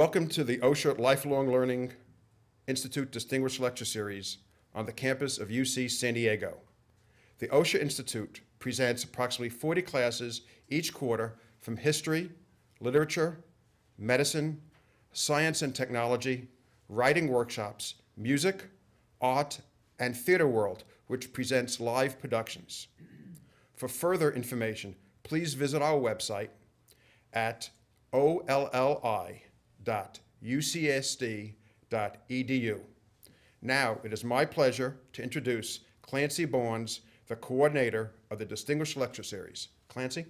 Welcome to the Osher Lifelong Learning Institute Distinguished Lecture Series on the campus of UC San Diego. The Osher Institute presents approximately 40 classes each quarter from history, literature, medicine, science and technology, writing workshops, music, art, and theater world, which presents live productions. For further information, please visit our website at olli.ucsd.edu. Now, it is my pleasure to introduce Clancy Barnes, the coordinator of the Distinguished Lecture Series. Clancy?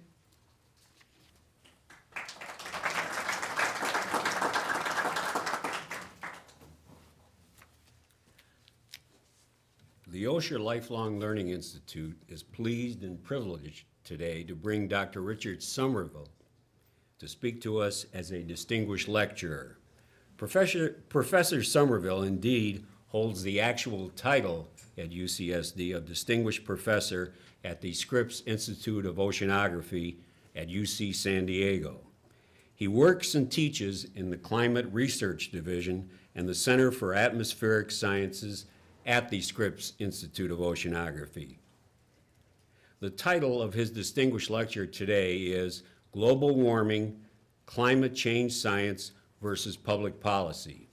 The Osher Lifelong Learning Institute is pleased and privileged today to bring Dr. Richard Somerville to speak to us as a distinguished lecturer. Professor, Professor Somerville indeed holds the actual title at UCSD of Distinguished Professor at the Scripps Institute of Oceanography at UC San Diego. He works and teaches in the Climate Research Division and the Center for Atmospheric Sciences at the Scripps Institute of Oceanography. The title of his distinguished lecture today is Global Warming, Climate Change Science versus Public Policy.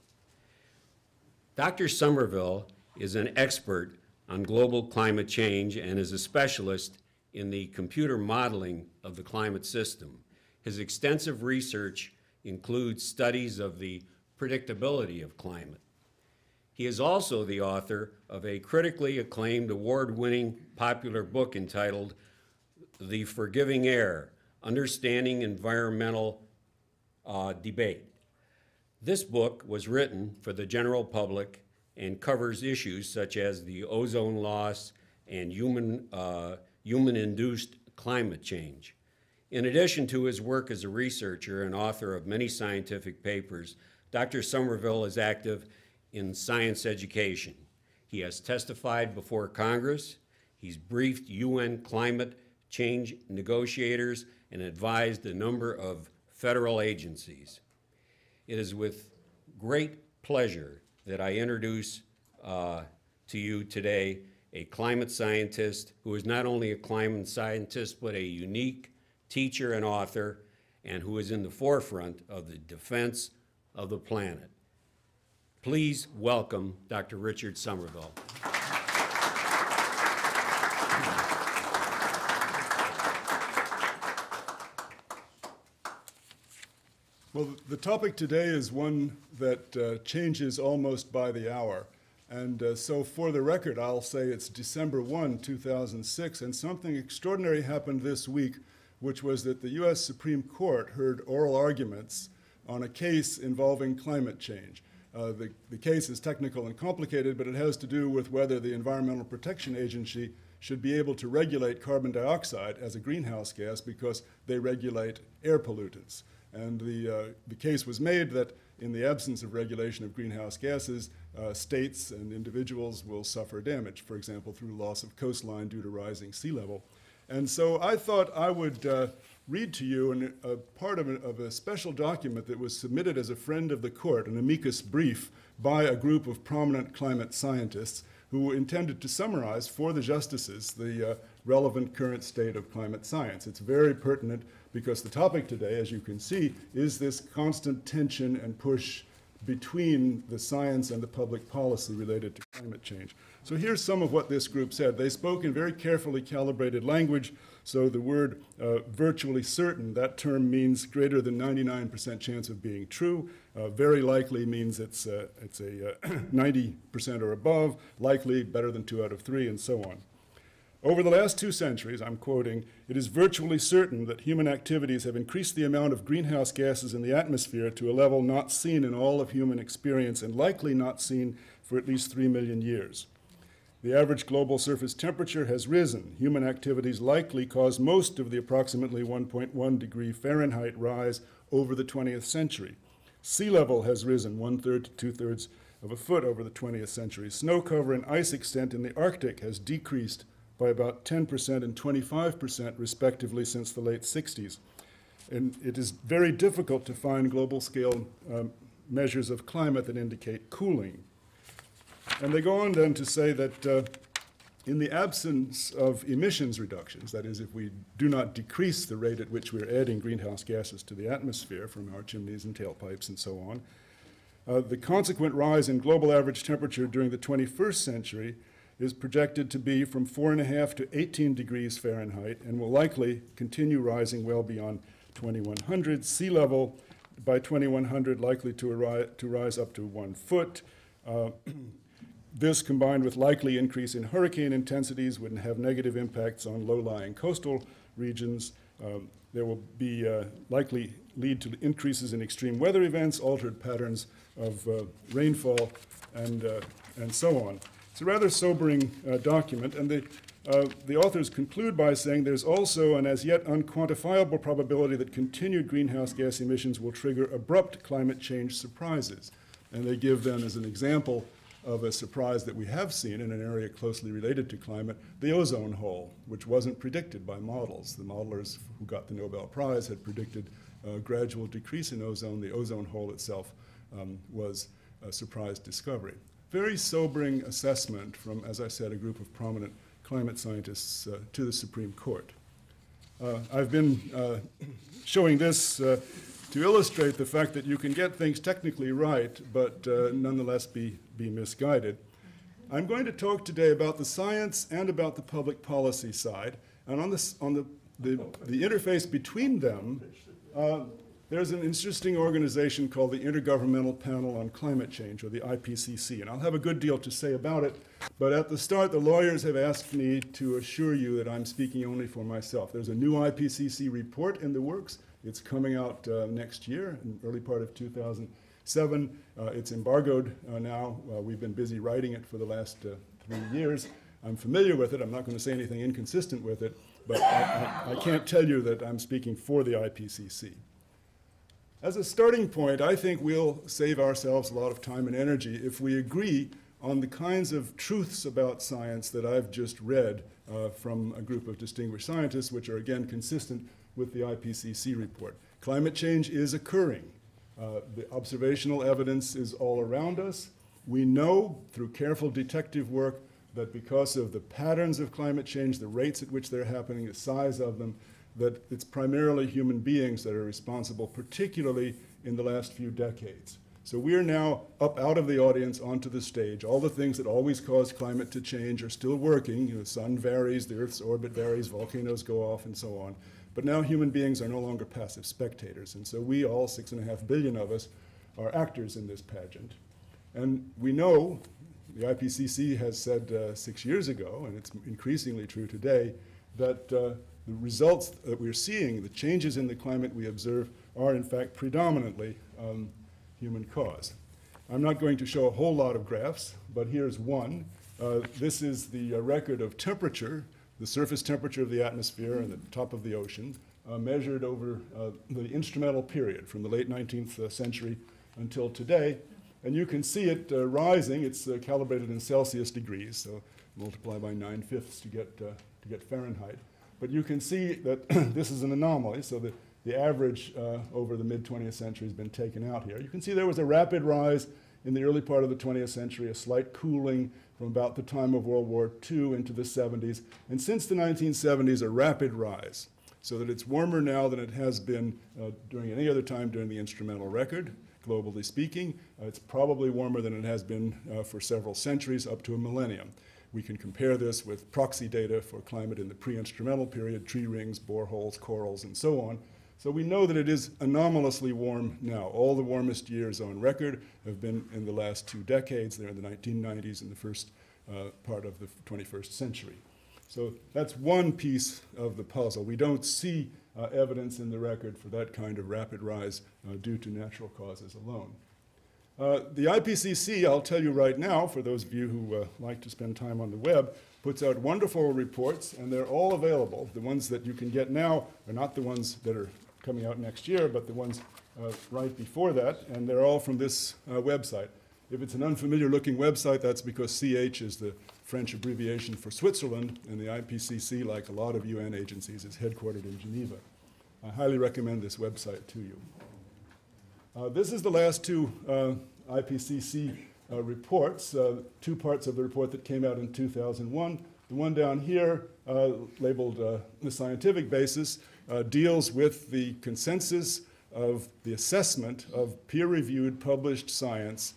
Dr. Somerville is an expert on global climate change and is a specialist in the computer modeling of the climate system. His extensive research includes studies of the predictability of climate, he is also the author of a critically acclaimed award-winning popular book entitled The Forgiving Air, Understanding Environmental uh, Debate. This book was written for the general public and covers issues such as the ozone loss and human, uh, human-induced climate change. In addition to his work as a researcher and author of many scientific papers, Dr. Somerville is active in science education. He has testified before Congress, he's briefed UN climate change negotiators, and advised a number of federal agencies. It is with great pleasure that I introduce uh, to you today a climate scientist who is not only a climate scientist, but a unique teacher and author, and who is in the forefront of the defense of the planet. Please welcome Dr. Richard Somerville. Well, the topic today is one that uh, changes almost by the hour. And uh, so, for the record, I'll say it's December 1, 2006, and something extraordinary happened this week, which was that the U.S. Supreme Court heard oral arguments on a case involving climate change. Uh, the, the case is technical and complicated, but it has to do with whether the Environmental Protection Agency should be able to regulate carbon dioxide as a greenhouse gas because they regulate air pollutants. And the, uh, the case was made that in the absence of regulation of greenhouse gases, uh, states and individuals will suffer damage, for example, through loss of coastline due to rising sea level. And so I thought I would uh, read to you an, a part of a, of a, special document that was submitted as a friend of the court, an amicus brief by a group of prominent climate scientists who intended to summarize for the justices the uh, relevant current state of climate science. It's very pertinent because the topic today, as you can see, is this constant tension and push between the science and the public policy related to climate change. So here's some of what this group said. They spoke in very carefully calibrated language so the word uh, virtually certain, that term means greater than 99% chance of being true. Uh, very likely means it's, uh, it's a 90% uh, or above, likely better than two out of three, and so on. Over the last two centuries, I'm quoting, it is virtually certain that human activities have increased the amount of greenhouse gases in the atmosphere to a level not seen in all of human experience and likely not seen for at least three million years. The average global surface temperature has risen. Human activities likely caused most of the approximately 1.1 degree Fahrenheit rise over the 20th century. Sea level has risen one third to two thirds of a foot over the 20th century. Snow cover and ice extent in the Arctic has decreased by about 10% and 25% respectively since the late 60s. And it is very difficult to find global scale um, measures of climate that indicate cooling. And they go on then to say that uh, in the absence of emissions reductions, that is, if we do not decrease the rate at which we're adding greenhouse gases to the atmosphere from our chimneys and tailpipes and so on, uh, the consequent rise in global average temperature during the 21st century is projected to be from 4.5 to 18 degrees Fahrenheit and will likely continue rising well beyond 2100. Sea level by 2100 likely to, arri- to rise up to one foot. Uh, this, combined with likely increase in hurricane intensities, would have negative impacts on low-lying coastal regions. Um, there will be uh, likely lead to increases in extreme weather events, altered patterns of uh, rainfall, and, uh, and so on. It's a rather sobering uh, document, and the, uh, the authors conclude by saying there's also an as yet unquantifiable probability that continued greenhouse gas emissions will trigger abrupt climate change surprises. And they give then as an example of a surprise that we have seen in an area closely related to climate, the ozone hole, which wasn't predicted by models. The modelers who got the Nobel Prize had predicted a gradual decrease in ozone. The ozone hole itself um, was a surprise discovery. Very sobering assessment from, as I said, a group of prominent climate scientists uh, to the Supreme Court. Uh, I've been uh, showing this uh, to illustrate the fact that you can get things technically right, but uh, nonetheless be, be misguided. I'm going to talk today about the science and about the public policy side. And on, this, on the, the, the interface between them, uh, there's an interesting organization called the Intergovernmental Panel on Climate Change, or the IPCC. And I'll have a good deal to say about it. But at the start, the lawyers have asked me to assure you that I'm speaking only for myself. There's a new IPCC report in the works. It's coming out uh, next year, in early part of 2007. Uh, it's embargoed uh, now. Uh, we've been busy writing it for the last uh, three years. I'm familiar with it. I'm not going to say anything inconsistent with it, but I, I, I can't tell you that I'm speaking for the IPCC. As a starting point, I think we'll save ourselves a lot of time and energy if we agree on the kinds of truths about science that I've just read uh, from a group of distinguished scientists, which are again consistent with the IPCC report. Climate change is occurring. Uh, the observational evidence is all around us. We know through careful detective work that because of the patterns of climate change, the rates at which they're happening, the size of them, that it's primarily human beings that are responsible, particularly in the last few decades. So we're now up out of the audience onto the stage. All the things that always cause climate to change are still working. You know, the sun varies, the Earth's orbit varies, volcanoes go off, and so on. But now human beings are no longer passive spectators. And so we, all six and a half billion of us, are actors in this pageant. And we know, the IPCC has said uh, six years ago, and it's increasingly true today, that uh, the results that we're seeing, the changes in the climate we observe, are in fact predominantly um, human cause. I'm not going to show a whole lot of graphs, but here's one. Uh, this is the uh, record of temperature, the surface temperature of the atmosphere and the top of the ocean, uh, measured over uh, the instrumental period from the late 19th uh, century until today. And you can see it uh, rising. It's calibrated in Celsius degrees, so multiply by 9 fifths to get, to get Fahrenheit. But you can see that this is an anomaly, so the, the average uh, over the mid 20th century has been taken out here. You can see there was a rapid rise in the early part of the 20th century, a slight cooling from about the time of World War II into the 70s, and since the 1970s, a rapid rise, so that it's warmer now than it has been uh, during any other time during the instrumental record, globally speaking. Uh, it's probably warmer than it has been uh, for several centuries, up to a millennium. We can compare this with proxy data for climate in the pre-instrumental period, tree rings, boreholes, corals, and so on. So we know that it is anomalously warm now. All the warmest years on record have been in the last two decades. They're in the 1990s and the first uh, part of the 21st century. So that's one piece of the puzzle. We don't see uh, evidence in the record for that kind of rapid rise uh, due to natural causes alone. Uh, the IPCC, I'll tell you right now, for those of you who uh, like to spend time on the web, puts out wonderful reports, and they're all available. The ones that you can get now are not the ones that are coming out next year, but the ones uh, right before that, and they're all from this uh, website. If it's an unfamiliar looking website, that's because CH is the French abbreviation for Switzerland, and the IPCC, like a lot of UN agencies, is headquartered in Geneva. I highly recommend this website to you. Uh, this is the last two uh, IPCC uh, reports, uh, two parts of the report that came out in 2001. The one down here, uh, labeled the scientific basis, deals with the consensus of the assessment of peer-reviewed published science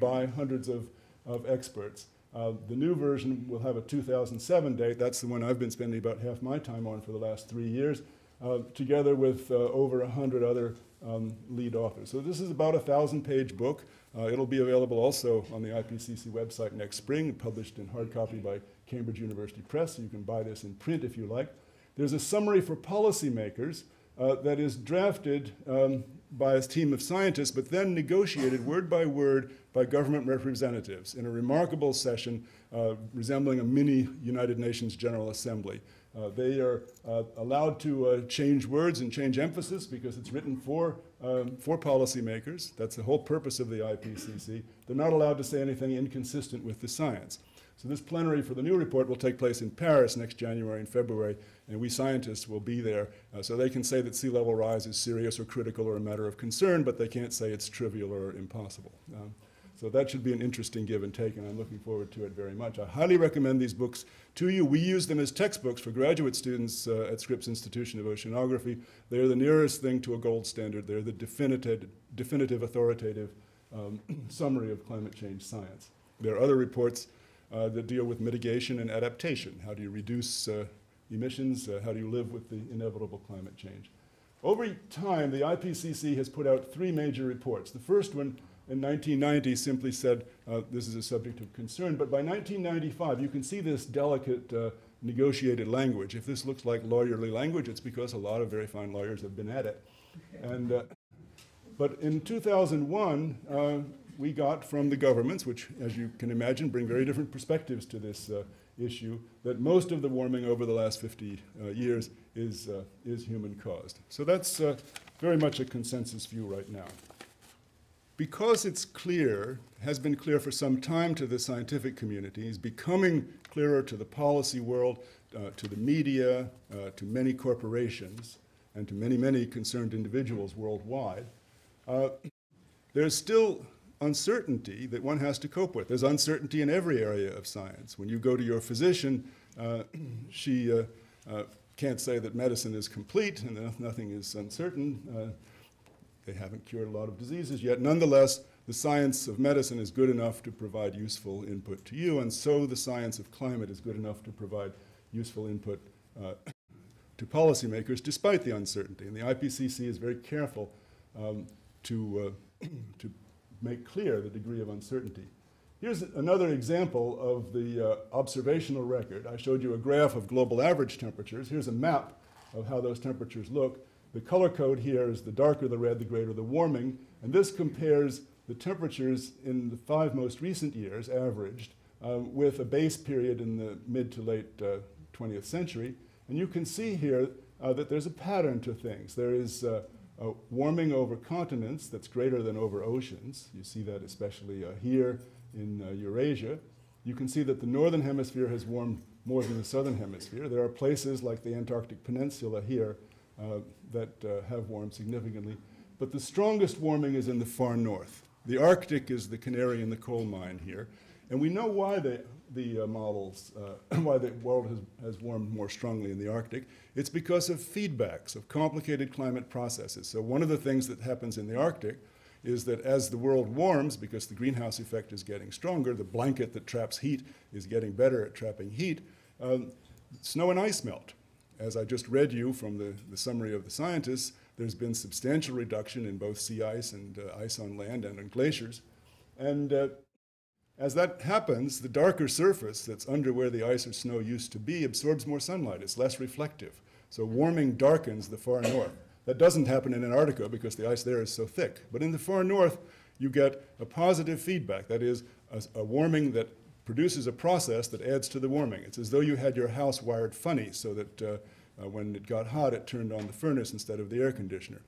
by hundreds of, of experts. Uh, the new version will have a 2007 date. That's the one I've been spending about half my time on for the last three years, uh, together with uh, over 100 other um, lead authors. So this is about a thousand page book. Uh, it'll be available also on the IPCC website next spring, published in hard copy by Cambridge University Press. So you can buy this in print if you like. There's a summary for policymakers uh, that is drafted um, by a team of scientists, but then negotiated word by word by government representatives in a remarkable session uh, resembling a mini United Nations General Assembly. Uh, they are uh, allowed to uh, change words and change emphasis because it's written for, um, for policymakers. That's the whole purpose of the IPCC. They're not allowed to say anything inconsistent with the science. So this plenary for the new report will take place in Paris next January and February, and we scientists will be there. Uh, so they can say that sea level rise is serious or critical or a matter of concern, but they can't say it's trivial or impossible. Um, so that should be an interesting give and take, and I'm looking forward to it very much. I highly recommend these books to you. We use them as textbooks for graduate students uh, at Scripps Institution of Oceanography. They're the nearest thing to a gold standard. They're the definitive, definitive authoritative um, summary of climate change science. There are other reports uh, that deal with mitigation and adaptation. How do you reduce uh, emissions? Uh, how do you live with the inevitable climate change? Over time, the IPCC has put out three major reports. The first one in 1990 simply said uh, this is a subject of concern, but by 1995, you can see this delicate uh, negotiated language. If this looks like lawyerly language, it's because a lot of very fine lawyers have been at it. And, uh, but in 2001, uh, we got from the governments, which, as you can imagine, bring very different perspectives to this uh, issue, that most of the warming over the last 50 uh, years is, is human caused. So that's very much a consensus view right now. Because it's clear, has been clear for some time to the scientific community, is becoming clearer to the policy world, uh, to the media, uh, to many corporations, and to many, many concerned individuals worldwide, uh, there's still uncertainty that one has to cope with. There's uncertainty in every area of science. When you go to your physician, uh, she uh, uh, can't say that medicine is complete and nothing is uncertain. They haven't cured a lot of diseases yet. Nonetheless, the science of medicine is good enough to provide useful input to you, and so the science of climate is good enough to provide useful input uh, to policymakers despite the uncertainty. And the IPCC is very careful um, to, uh, to make clear the degree of uncertainty. Here's another example of the uh, observational record. I showed you a graph of global average temperatures. Here's a map of how those temperatures look. The color code here is the darker the red, the greater the warming. And this compares the temperatures in the five most recent years, averaged, uh, with a base period in the mid to late uh, 20th century. And you can see here uh, that there's a pattern to things. There is uh, warming over continents that's greater than over oceans. You see that especially uh, here in uh, Eurasia. You can see that the northern hemisphere has warmed more than the southern hemisphere. There are places like the Antarctic Peninsula here that uh, have warmed significantly. But the strongest warming is in the far north. The Arctic is the canary in the coal mine here. And we know why the, the uh, models, uh, why the world has, has warmed more strongly in the Arctic. It's because of feedbacks, of complicated climate processes. So one of the things that happens in the Arctic is that as the world warms, because the greenhouse effect is getting stronger, the blanket that traps heat is getting better at trapping heat, um, snow and ice melt. As I just read you from the, the summary of the scientists, there's been substantial reduction in both sea ice and uh, ice on land and in glaciers. And uh, as that happens, the darker surface that's under where the ice or snow used to be absorbs more sunlight. It's less reflective. So warming darkens the far north. That doesn't happen in Antarctica because the ice there is so thick. But in the far north, you get a positive feedback. That is, a, a warming that produces a process that adds to the warming. It's as though you had your house wired funny so that uh, uh, when it got hot, it turned on the furnace instead of the air conditioner.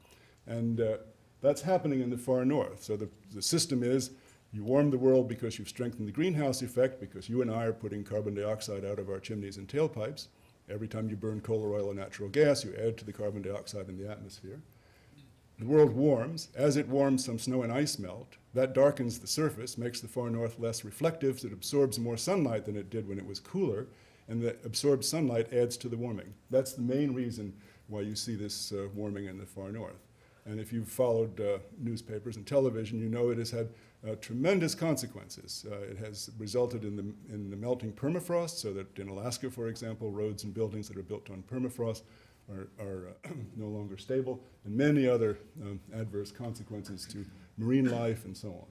And uh, that's happening in the far north. So the, the system is you warm the world because you've strengthened the greenhouse effect, because you and I are putting carbon dioxide out of our chimneys and tailpipes. Every time you burn coal or oil or natural gas, you add to the carbon dioxide in the atmosphere. The world warms. As it warms, some snow and ice melt. That darkens the surface, makes the far north less reflective, so it absorbs more sunlight than it did when it was cooler, and the absorbed sunlight adds to the warming. That's the main reason why you see this uh, warming in the far north. And if you've followed uh, newspapers and television, you know it has had uh, tremendous consequences. Uh, it has resulted in the, in the melting permafrost, so that in Alaska, for example, roads and buildings that are built on permafrost are, are uh, no longer stable, and many other um, adverse consequences to marine life and so on.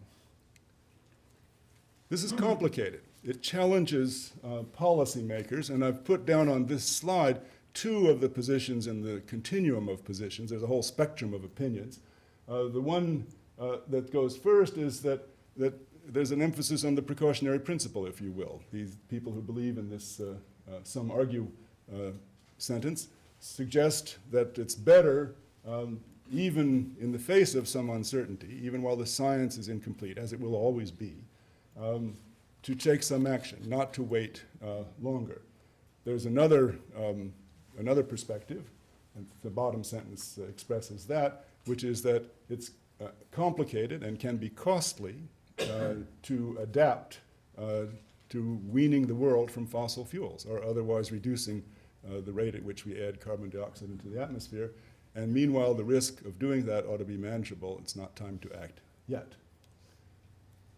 This is complicated. It challenges uh, policymakers, and I've put down on this slide two of the positions in the continuum of positions. There's a whole spectrum of opinions. Uh, the one uh, that goes first is that, that there's an emphasis on the precautionary principle, if you will. These people who believe in this, uh, uh, some argue sentence, suggest that it's better, um, even in the face of some uncertainty, even while the science is incomplete, as it will always be, um, to take some action, not to wait uh, longer. There's another, um, another perspective, and the bottom sentence expresses that, which is that it's uh, complicated and can be costly uh, to adapt uh, to weaning the world from fossil fuels, or otherwise reducing uh, the rate at which we add carbon dioxide into the atmosphere. And meanwhile, the risk of doing that ought to be manageable. It's not time to act yet.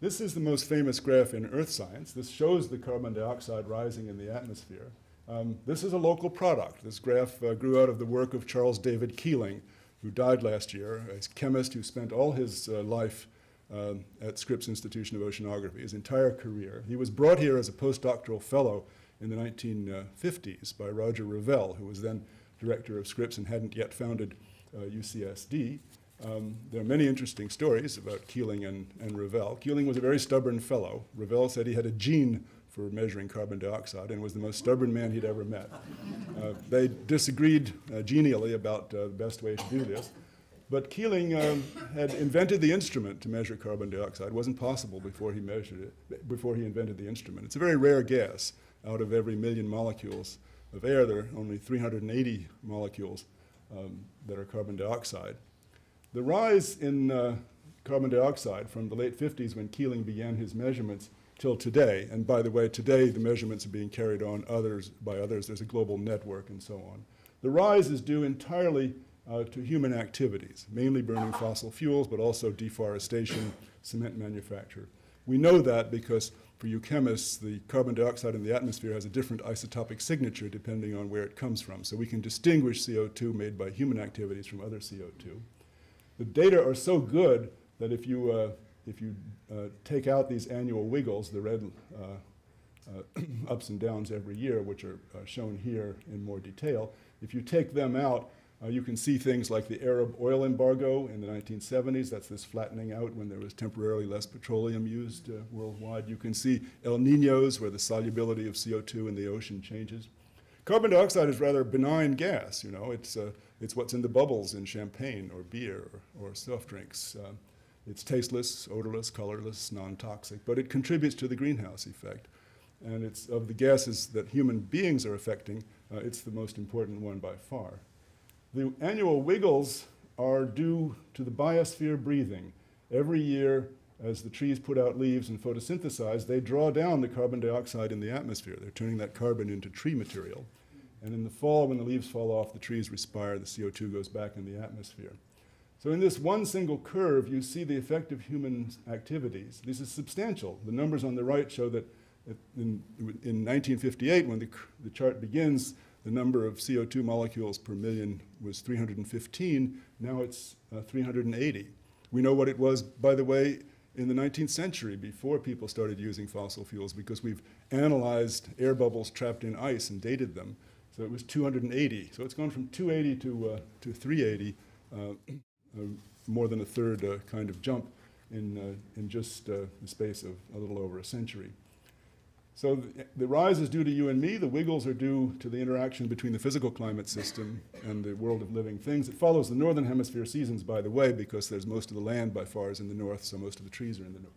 This is the most famous graph in earth science. This shows the carbon dioxide rising in the atmosphere. Um, this is a local product. This graph uh, grew out of the work of Charles David Keeling, who died last year, a chemist who spent all his uh, life um, at Scripps Institution of Oceanography, his entire career. He was brought here as a postdoctoral fellow in the 1950s by Roger Revelle, who was then director of Scripps and hadn't yet founded uh, UCSD. Um, there are many interesting stories about Keeling and, and Revelle. Keeling was a very stubborn fellow. Revelle said he had a gene for measuring carbon dioxide and was the most stubborn man he'd ever met. Uh, they disagreed uh, genially about uh, the best way to do this. But Keeling um, had invented the instrument to measure carbon dioxide. It wasn't possible before he measured it, before he invented the instrument. It's a very rare gas. Out of every million molecules of air, there are only 380 molecules um, that are carbon dioxide. The rise in uh, carbon dioxide from the late 50s when Keeling began his measurements till today, and by the way, today the measurements are being carried on others by others. There's a global network and so on. The rise is due entirely uh, to human activities, mainly burning fossil fuels, but also deforestation, cement manufacture. We know that because for you chemists, the carbon dioxide in the atmosphere has a different isotopic signature depending on where it comes from. So we can distinguish CO2 made by human activities from other CO2. The data are so good that if you, uh, if you uh, take out these annual wiggles, the red uh, uh ups and downs every year, which are uh, shown here in more detail, if you take them out, uh, you can see things like the Arab oil embargo in the 1970s. That's this flattening out when there was temporarily less petroleum used uh, worldwide. You can see El Ninos, where the solubility of CO2 in the ocean changes. Carbon dioxide is rather benign gas. You know, it's, uh, it's what's in the bubbles in champagne or beer or, or soft drinks. Uh, it's tasteless, odorless, colorless, non-toxic, but it contributes to the greenhouse effect. And it's of the gases that human beings are affecting, uh, it's the most important one by far. The annual wiggles are due to the biosphere breathing. Every year, as the trees put out leaves and photosynthesize, they draw down the carbon dioxide in the atmosphere. They're turning that carbon into tree material. And in the fall, when the leaves fall off, the trees respire, the CO2 goes back in the atmosphere. So in this one single curve, you see the effect of human activities. This is substantial. The numbers on the right show that in, in 1958, when the, the chart begins, the number of CO2 molecules per million was 315. Now it's uh, 380. We know what it was, by the way, in the 19th century before people started using fossil fuels because we've analyzed air bubbles trapped in ice and dated them. So it was 280. So it's gone from 280 to, uh, to 380, uh, uh, more than a third uh, kind of jump in, uh, in just the space of a little over a century. So the, the rise is due to you and me. The wiggles are due to the interaction between the physical climate system and the world of living things. It follows the northern hemisphere seasons, by the way, because there's most of the land by far is in the north, so most of the trees are in the north.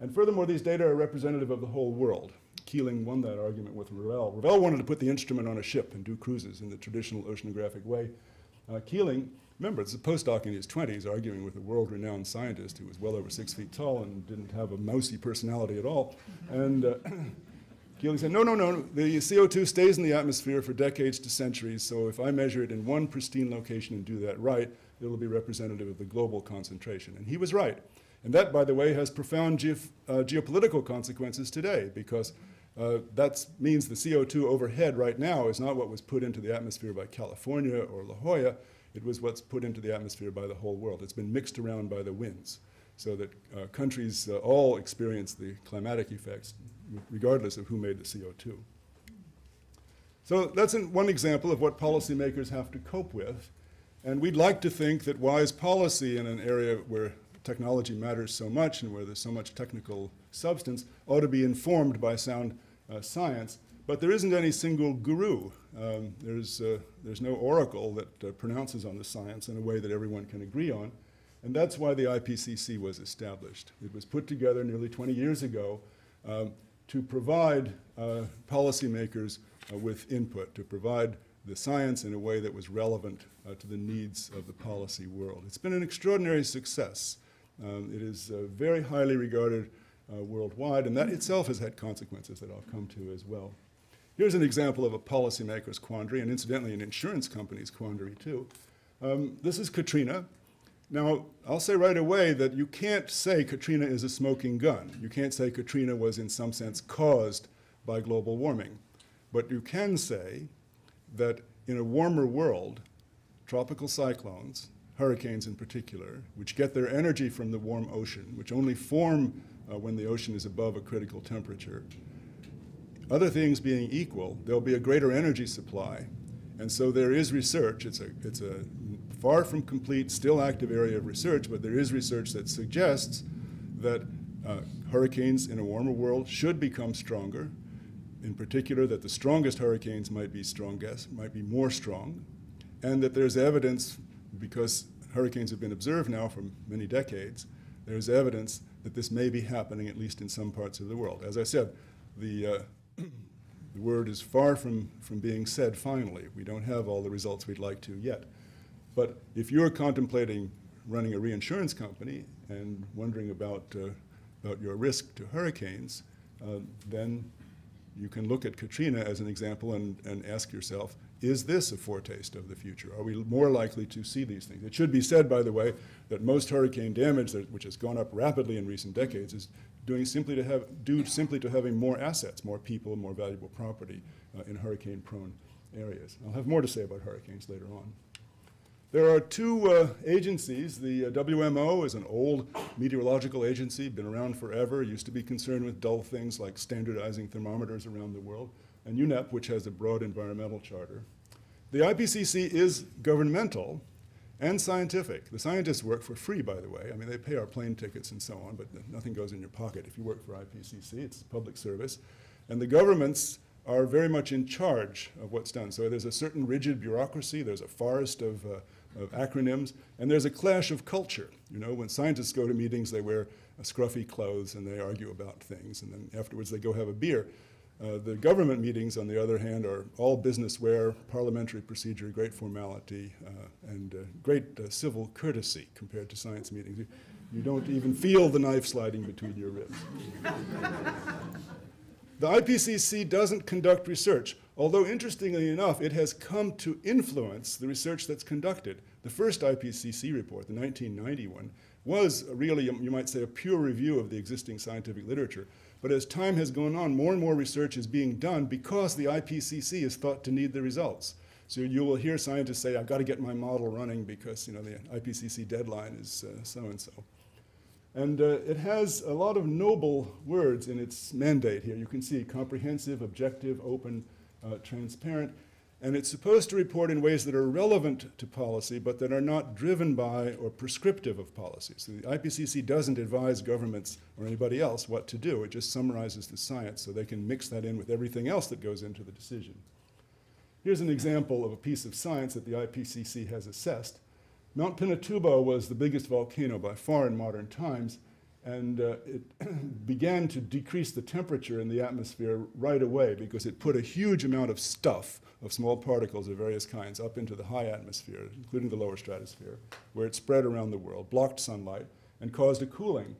And furthermore, these data are representative of the whole world. Keeling won that argument with Revelle. Revelle wanted to put the instrument on a ship and do cruises in the traditional oceanographic way. Uh, Keeling, remember, it's a postdoc in his 20s arguing with a world renowned scientist who was well over six feet tall and didn't have a mousy personality at all. And uh, Keeling said, no, no, no, the CO2 stays in the atmosphere for decades to centuries, so if I measure it in one pristine location and do that right, it'll be representative of the global concentration. And he was right. And that, by the way, has profound geof- uh, geopolitical consequences today because uh, that means the CO2 overhead right now is not what was put into the atmosphere by California or La Jolla, it was what's put into the atmosphere by the whole world. It's been mixed around by the winds so that uh, countries uh, all experience the climatic effects regardless of who made the CO2. So that's an, one example of what policymakers have to cope with. And we'd like to think that wise policy in an area where technology matters so much and where there's so much technical substance ought to be informed by sound uh, science. But there isn't any single guru. Um, there's, uh, there's no oracle that uh, pronounces on the science in a way that everyone can agree on. And that's why the IPCC was established. It was put together nearly 20 years ago um, to provide uh, policymakers uh, with input, to provide the science in a way that was relevant uh, to the needs of the policy world. It's been an extraordinary success. Um, it is uh, very highly regarded worldwide, and that itself has had consequences that I'll come to as well. Here's an example of a policymaker's quandary, and incidentally, an insurance company's quandary, too. Um, this is Katrina. Now, I'll say right away that you can't say Katrina is a smoking gun. You can't say Katrina was, in some sense, caused by global warming. But you can say that in a warmer world, tropical cyclones, hurricanes in particular, which get their energy from the warm ocean, which only form uh, when the ocean is above a critical temperature, other things being equal, there'll be a greater energy supply. And so there is research, it's a, it's a far from complete, still active area of research, but there is research that suggests that uh, hurricanes in a warmer world should become stronger. In particular, that the strongest hurricanes might be strongest, might be more strong, and that there's evidence, because hurricanes have been observed now for many decades, there's evidence that this may be happening at least in some parts of the world. As I said, the, uh, the word is far from, from being said finally. We don't have all the results we'd like to yet. But if you're contemplating running a reinsurance company and wondering about, uh, about your risk to hurricanes, uh, then you can look at Katrina as an example and, and ask yourself, is this a foretaste of the future? Are we more likely to see these things? It should be said, by the way, that most hurricane damage, that, which has gone up rapidly in recent decades, is doing simply to have, due simply to having more assets, more people, more valuable property uh, in hurricane-prone areas. I'll have more to say about hurricanes later on. There are two uh, agencies. The uh, WMO is an old meteorological agency, been around forever, used to be concerned with dull things like standardizing thermometers around the world, and UNEP, which has a broad environmental charter. The IPCC is governmental and scientific. The scientists work for free, by the way. I mean, they pay our plane tickets and so on, but nothing goes in your pocket if you work for IPCC. It's public service. And the governments are very much in charge of what's done. So there's a certain rigid bureaucracy, there's a forest of uh, of acronyms, and there's a clash of culture. You know, when scientists go to meetings, they wear scruffy clothes and they argue about things, and then afterwards they go have a beer. Uh, the government meetings, on the other hand, are all business wear, parliamentary procedure, great formality, uh, and uh, great uh, civil courtesy compared to science meetings. You, you don't even feel the knife sliding between your ribs. the IPCC doesn't conduct research. Although, interestingly enough, it has come to influence the research that's conducted. The first IPCC report, the 1991, one, was really, you might say, a pure review of the existing scientific literature. But as time has gone on, more and more research is being done because the IPCC is thought to need the results. So you will hear scientists say, I've got to get my model running because you know, the IPCC deadline is uh, so-and-so. And uh, it has a lot of noble words in its mandate here. You can see comprehensive, objective, open, uh, transparent, and it's supposed to report in ways that are relevant to policy, but that are not driven by or prescriptive of policy. So the IPCC doesn't advise governments or anybody else what to do. It just summarizes the science so they can mix that in with everything else that goes into the decision. Here's an example of a piece of science that the IPCC has assessed. Mount Pinatubo was the biggest volcano by far in modern times, And uh, it began to decrease the temperature in the atmosphere right away because it put a huge amount of stuff, of small particles of various kinds, up into the high atmosphere, including the lower stratosphere, where it spread around the world, blocked sunlight, and caused a cooling.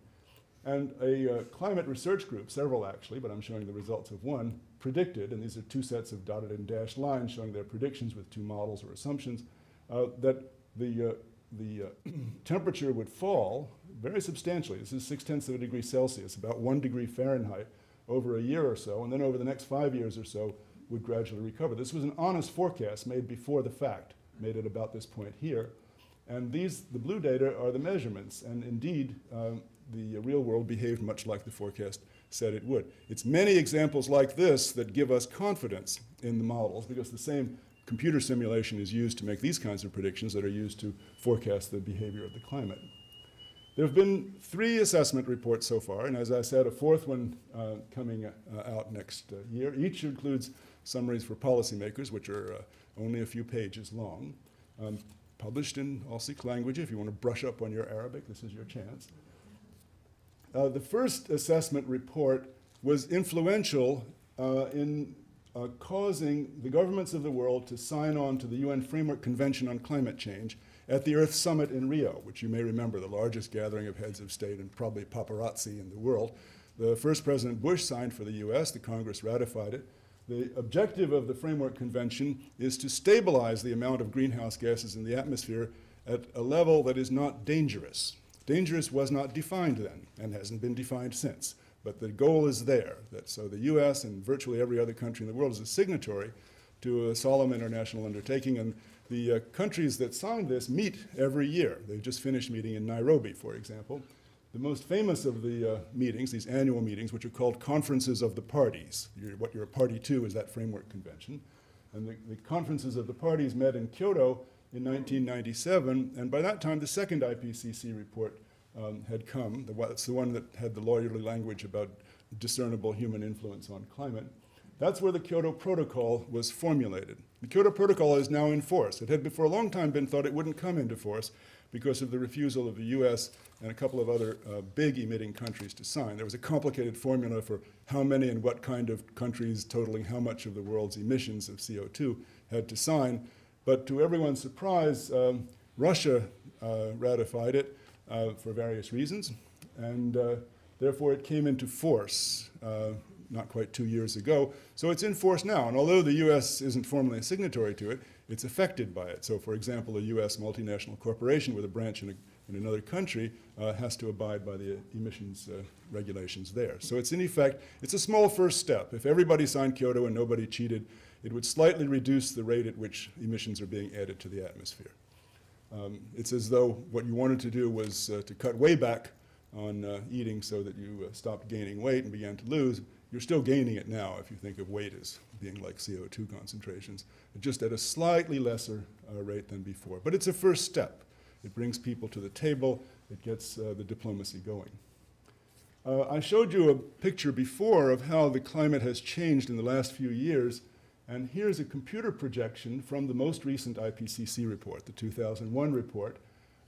And a uh, climate research group, several actually, but I'm showing the results of one, predicted, and these are two sets of dotted and dashed lines showing their predictions with two models or assumptions, uh, that the, uh, the uh, temperature would fall very substantially. This is six tenths of a degree Celsius, about one degree Fahrenheit, over a year or so, and then over the next five years or so would gradually recover. This was an honest forecast made before the fact, made at about this point here. And these, the blue data, are the measurements, and indeed, um, the real world behaved much like the forecast said it would. It's many examples like this that give us confidence in the models because the same computer simulation is used to make these kinds of predictions that are used to forecast the behavior of the climate. There have been three assessment reports so far, and as I said, a fourth one uh, coming uh, out next uh, year. Each includes summaries for policymakers, which are uh, only a few pages long, um, published in all ALSIC language. If you want to brush up on your Arabic, this is your chance. Uh, the first assessment report was influential uh, in uh, causing the governments of the world to sign on to the UN Framework Convention on Climate Change at the Earth Summit in Rio, which you may remember, the largest gathering of heads of state and probably paparazzi in the world. The first President Bush signed for the US, the Congress ratified it. The objective of the Framework Convention is to stabilize the amount of greenhouse gases in the atmosphere at a level that is not dangerous. Dangerous was not defined then and hasn't been defined since. But the goal is there. That, so the US and virtually every other country in the world is a signatory to a solemn international undertaking. And the uh, countries that signed this meet every year. They've just finished meeting in Nairobi, for example. The most famous of the uh, meetings, these annual meetings, which are called conferences of the parties. You're, what you're a party to is that framework convention. And the, the conferences of the parties met in Kyoto in 1997, and by that time the second IPCC report um, had come. It's the one that had the lawyerly language about discernible human influence on climate. That's where the Kyoto Protocol was formulated. The Kyoto Protocol is now in force. It had for a long time been thought it wouldn't come into force because of the refusal of the US and a couple of other uh, big emitting countries to sign. There was a complicated formula for how many and what kind of countries totaling how much of the world's emissions of CO2 had to sign. But to everyone's surprise, um, Russia uh, ratified it for various reasons, and uh, therefore it came into force uh, not quite two years ago. So it's in force now, and although the U.S. isn't formally a signatory to it, it's affected by it. So, for example, a U.S. multinational corporation with a branch in, a, in another country uh, has to abide by the emissions uh, regulations there. So it's in effect, it's a small first step. If everybody signed Kyoto and nobody cheated, it would slightly reduce the rate at which emissions are being added to the atmosphere. Um, it's as though what you wanted to do was uh, to cut way back on uh, eating so that you uh, stopped gaining weight and began to lose. You're still gaining it now if you think of weight as being like CO2 concentrations, just at a slightly lesser uh, rate than before. But it's a first step. It brings people to the table, it gets uh, the diplomacy going. Uh, I showed you a picture before of how the climate has changed in the last few years. And here's a computer projection from the most recent IPCC report, the 2001 report,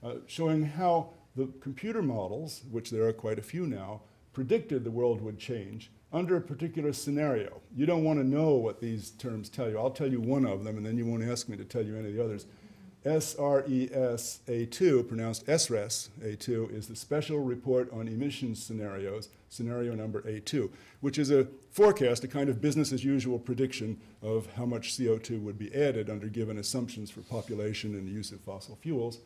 uh, showing how the computer models, which there are quite a few now, predicted the world would change under a particular scenario. You don't want to know what these terms tell you. I'll tell you one of them, and then you won't ask me to tell you any of the others. SRES A2, pronounced SRES A2, is the Special Report on Emissions Scenarios, scenario number A2, which is a forecast, a kind of business as usual prediction of how much CO2 would be added under given assumptions for population and the use of fossil fuels.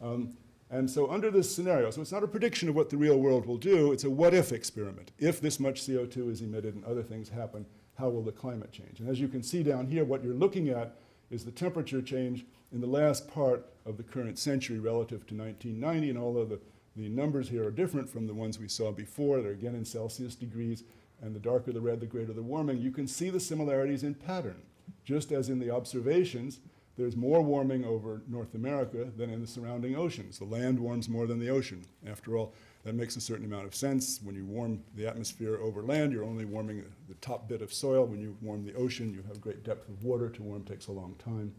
Um, and so under this scenario, so it's not a prediction of what the real world will do, it's a what if experiment. If this much CO2 is emitted and other things happen, how will the climate change? And as you can see down here, what you're looking at is the temperature change in the last part of the current century relative to 1990. And although the, the numbers here are different from the ones we saw before, they're again in Celsius degrees, and the darker the red, the greater the warming, you can see the similarities in pattern. Just as in the observations, there's more warming over North America than in the surrounding oceans. The land warms more than the ocean. After all, that makes a certain amount of sense. When you warm the atmosphere over land, you're only warming the top bit of soil. When you warm the ocean, you have great depth of water. To warm takes a long time.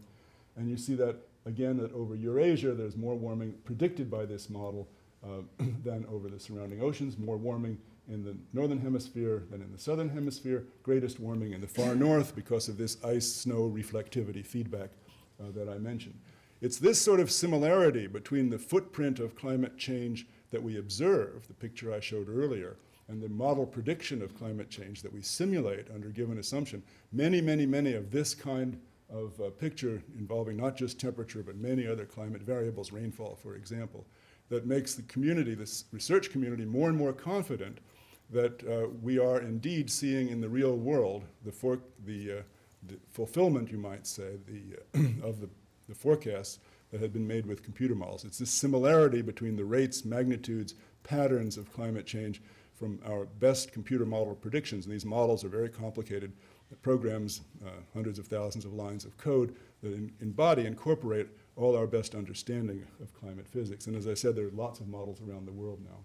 And you see that, again, that over Eurasia, there's more warming predicted by this model uh, than over the surrounding oceans, more warming in the northern hemisphere than in the southern hemisphere, greatest warming in the far north because of this ice-snow reflectivity feedback uh, that I mentioned. It's this sort of similarity between the footprint of climate change that we observe, the picture I showed earlier, and the model prediction of climate change that we simulate under given assumption. Many, many, many of this kind of a picture involving not just temperature, but many other climate variables, rainfall, for example, that makes the community, this research community, more and more confident that uh, we are indeed seeing in the real world the, for, the, uh, the fulfillment, you might say, the, uh, of the, the forecasts that had been made with computer models. It's this similarity between the rates, magnitudes, patterns of climate change from our best computer model predictions. And these models are very complicated programs, uh, hundreds of thousands of lines of code that in, embody, incorporate all our best understanding of climate physics. And as I said, there are lots of models around the world now.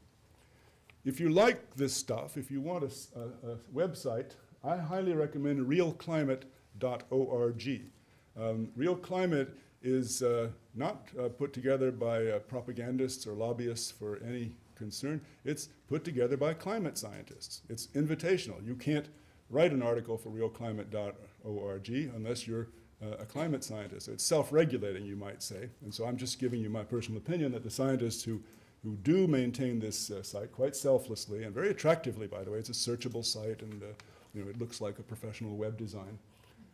If you like this stuff, if you want a, a, a website, I highly recommend realclimate.org. Um, Real Climate is uh, not uh, put together by uh, propagandists or lobbyists for any concern. It's put together by climate scientists. It's invitational. You can't write an article for realclimate.org unless you're uh, a climate scientist. It's self-regulating, you might say. And so I'm just giving you my personal opinion that the scientists who who do maintain this uh, site quite selflessly and very attractively, by the way. It's a searchable site and uh, you know, it looks like a professional web design.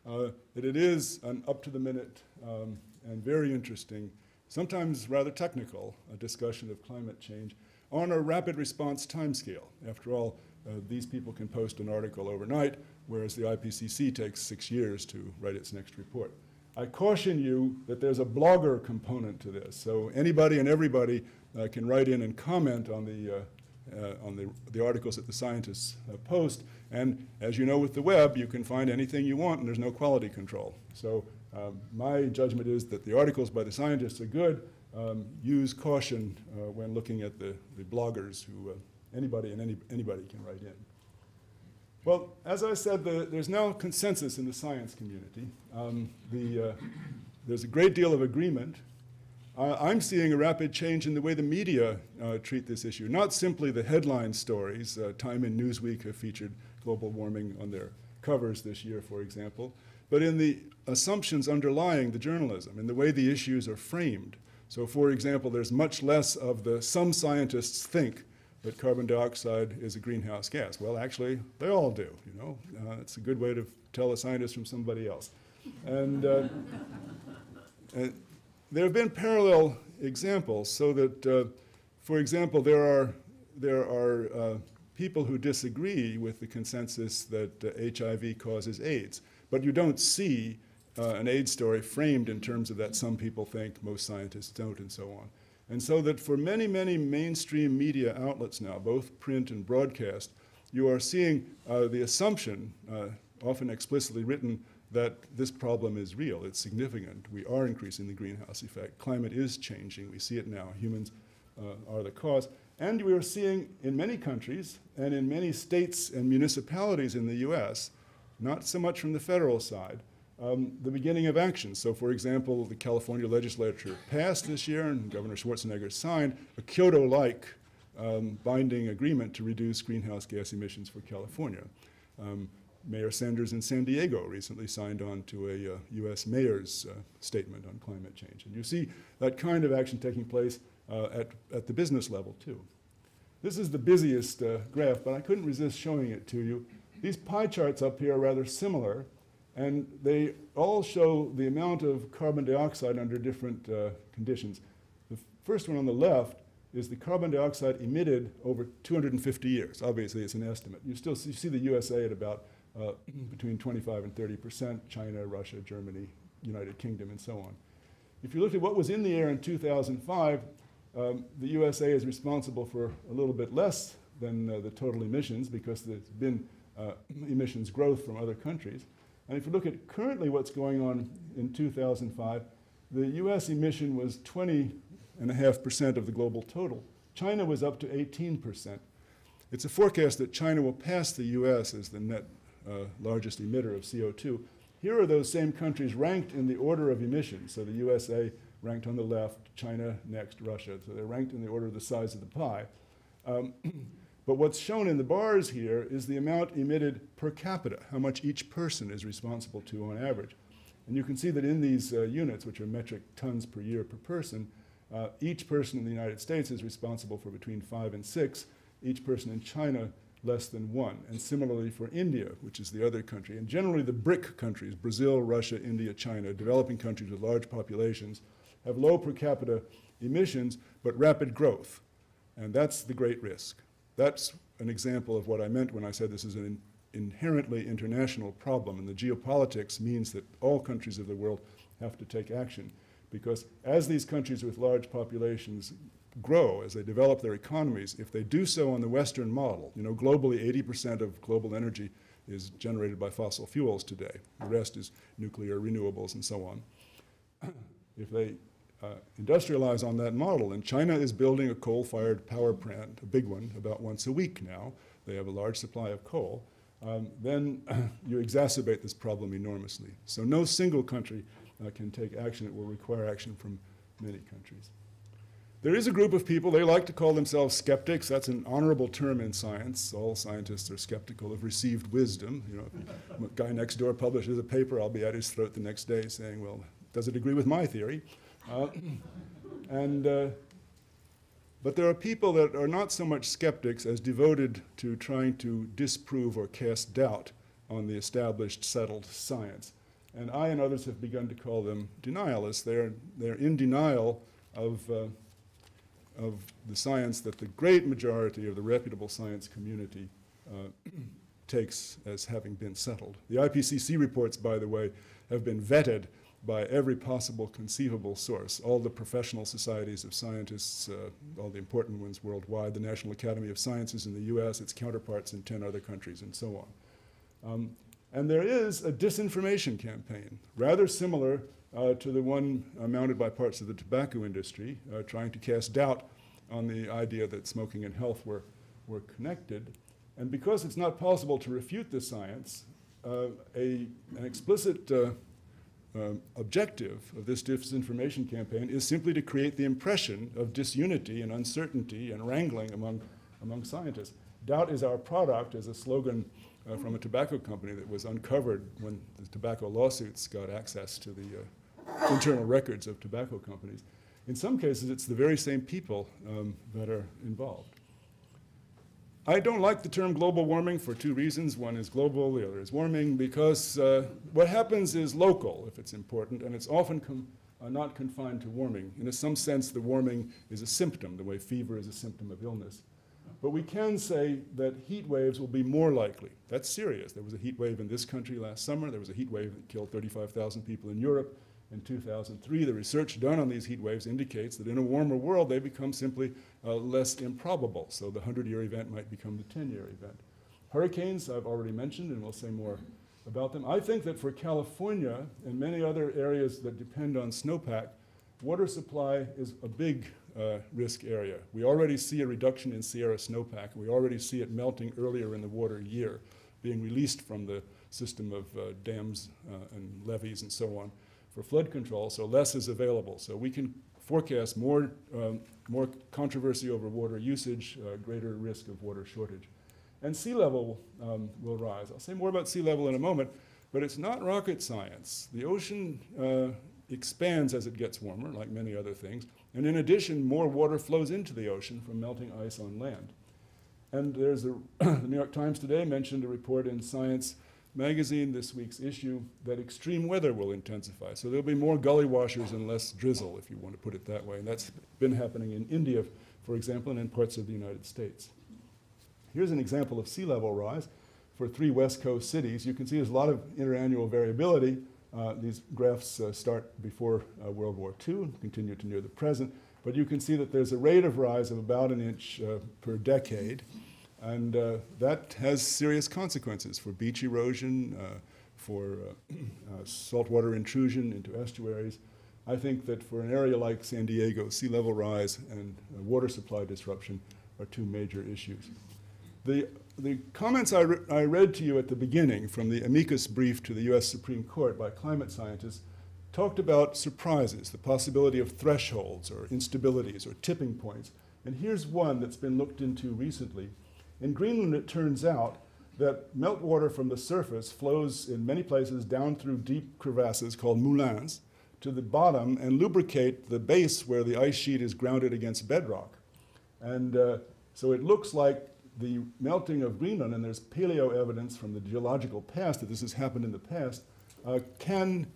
Uh, that it is an up-to-the-minute um, and very interesting, sometimes rather technical, discussion of climate change on a rapid response timescale. After all, uh, these people can post an article overnight, whereas the IPCC takes six years to write its next report. I caution you that there's a blogger component to this. So anybody and everybody uh, can write in and comment on the, uh, uh, on the, the articles that the scientists uh, post. And as you know with the web, you can find anything you want and there's no quality control. So um, my judgment is that the articles by the scientists are good. Um, use caution uh, when looking at the, the bloggers who anybody and any, anybody can write in. Well, as I said, the, there's now consensus in the science community. Um, the, uh, there's a great deal of agreement. Uh, I'm seeing a rapid change in the way the media uh, treat this issue. Not simply the headline stories. Uh, Time and Newsweek have featured global warming on their covers this year, for example, but in the assumptions underlying the journalism, in the way the issues are framed. So, for example, there's much less of the some scientists think that carbon dioxide is a greenhouse gas. Well, actually, they all do, you know. Uh, it's a good way to tell a scientist from somebody else. And, uh, and there have been parallel examples so that, uh, for example, there are, there are uh, people who disagree with the consensus that HIV uh, causes AIDS, but you don't see uh, an AIDS story framed in terms of that some people think, most scientists don't, and so on. And so that for many, many mainstream media outlets now, both print and broadcast, you are seeing uh, the assumption, uh, often explicitly written, that this problem is real, it's significant. We are increasing the greenhouse effect. Climate is changing. We see it now. Humans uh, are the cause. And we are seeing in many countries and in many states and municipalities in the US, not so much from the federal side, um, the beginning of action. So, for example, the California legislature passed this year, and Governor Schwarzenegger signed a Kyoto like um, binding agreement to reduce greenhouse gas emissions for California. Um, Mayor Sanders in San Diego recently signed on to a uh, U.S. mayor's uh, statement on climate change. And you see that kind of action taking place uh, at, at the business level, too. This is the busiest uh, graph, but I couldn't resist showing it to you. These pie charts up here are rather similar. And they all show the amount of carbon dioxide under different uh, conditions. The first one on the left is the carbon dioxide emitted over 250 years. Obviously, it's an estimate. You still see, you see the USA at about uh, between 25 and 30 percent, China, Russia, Germany, United Kingdom, and so on. If you look at what was in the air in 2005, um, the USA is responsible for a little bit less than uh, the total emissions because there's been uh, emissions growth from other countries. And if you look at currently what's going on in 2005, the US emission was 20.5% of the global total. China was up to 18%. It's a forecast that China will pass the US as the net uh, largest emitter of CO2. Here are those same countries ranked in the order of emissions. So the USA ranked on the left, China next, Russia. So they're ranked in the order of the size of the pie. Um, but what's shown in the bars here is the amount emitted per capita, how much each person is responsible to on average. And you can see that in these uh, units, which are metric tons per year per person, uh, each person in the United States is responsible for between five and six, each person in China less than one. And similarly for India, which is the other country. And generally the BRIC countries, Brazil, Russia, India, China, developing countries with large populations, have low per capita emissions, but rapid growth. And that's the great risk. That's an example of what I meant when I said this is an inherently international problem, and the geopolitics means that all countries of the world have to take action. Because as these countries with large populations grow, as they develop their economies, if they do so on the Western model, you know, globally 80% of global energy is generated by fossil fuels today. The rest is nuclear, renewables, and so on. if they uh, industrialize on that model, and China is building a coal-fired power plant, a big one, about once a week now. They have a large supply of coal. Um, then you exacerbate this problem enormously. So no single country uh, can take action. It will require action from many countries. There is a group of people, they like to call themselves skeptics. That's an honorable term in science. All scientists are skeptical of received wisdom. You know, guy next door publishes a paper, I'll be at his throat the next day saying, well, does it agree with my theory? Uh, and, uh, but there are people that are not so much skeptics as devoted to trying to disprove or cast doubt on the established, settled science. And I and others have begun to call them denialists. They're, they're in denial of, uh, of the science that the great majority of the reputable science community uh, takes as having been settled. The IPCC reports, by the way, have been vetted by every possible conceivable source, all the professional societies of scientists, uh, all the important ones worldwide, the National Academy of Sciences in the US, its counterparts in 10 other countries, and so on. Um, and there is a disinformation campaign, rather similar uh, to the one uh, mounted by parts of the tobacco industry, uh, trying to cast doubt on the idea that smoking and health were, were connected. And because it's not possible to refute the science, uh, a, an explicit uh, um, objective of this disinformation campaign is simply to create the impression of disunity and uncertainty and wrangling among, among scientists. Doubt is our product is a slogan uh, from a tobacco company that was uncovered when the tobacco lawsuits got access to the uh, internal records of tobacco companies. In some cases, it's the very same people um, that are involved. I don't like the term global warming for two reasons. One is global, the other is warming, because uh, what happens is local if it's important, and it's often uh, not confined to warming. In some sense, the warming is a symptom, the way fever is a symptom of illness. But we can say that heat waves will be more likely. That's serious. There was a heat wave in this country last summer. There was a heat wave that killed 35,000 people in Europe in 2003. The research done on these heat waves indicates that in a warmer world, they become simply uh, less improbable. So the 100-year event might become the 10-year event. Hurricanes, I've already mentioned, and we'll say more about them. I think that for California and many other areas that depend on snowpack, water supply is a big uh, risk area. We already see a reduction in Sierra snowpack. We already see it melting earlier in the water year, being released from the system of uh, dams uh, and levees and so on for flood control, so less is available. So we can forecast more, um, more controversy over water usage, uh, greater risk of water shortage. And sea level um, will rise. I'll say more about sea level in a moment, but it's not rocket science. The ocean uh, expands as it gets warmer, like many other things. And in addition, more water flows into the ocean from melting ice on land. And there's a, the New York Times today mentioned a report in Science magazine, this week's issue, that extreme weather will intensify. So there'll be more gully washers and less drizzle, if you want to put it that way. And that's been happening in India, for example, and in parts of the United States. Here's an example of sea level rise for three West Coast cities. You can see there's a lot of interannual variability. Uh, these graphs uh, start before uh, World War II and continue to near the present. But you can see that there's a rate of rise of about an inch uh, per decade. And uh, that has serious consequences for beach erosion, uh, for uh, uh, saltwater intrusion into estuaries. I think that for an area like San Diego, sea level rise and uh, water supply disruption are two major issues. The, the comments I, re I read to you at the beginning from the amicus brief to the US Supreme Court by climate scientists talked about surprises, the possibility of thresholds or instabilities or tipping points. And here's one that's been looked into recently. In Greenland, it turns out that meltwater from the surface flows in many places down through deep crevasses called moulins to the bottom and lubricate the base where the ice sheet is grounded against bedrock. And uh, so it looks like the melting of Greenland, and there's paleo evidence from the geological past that this has happened in the past, uh, can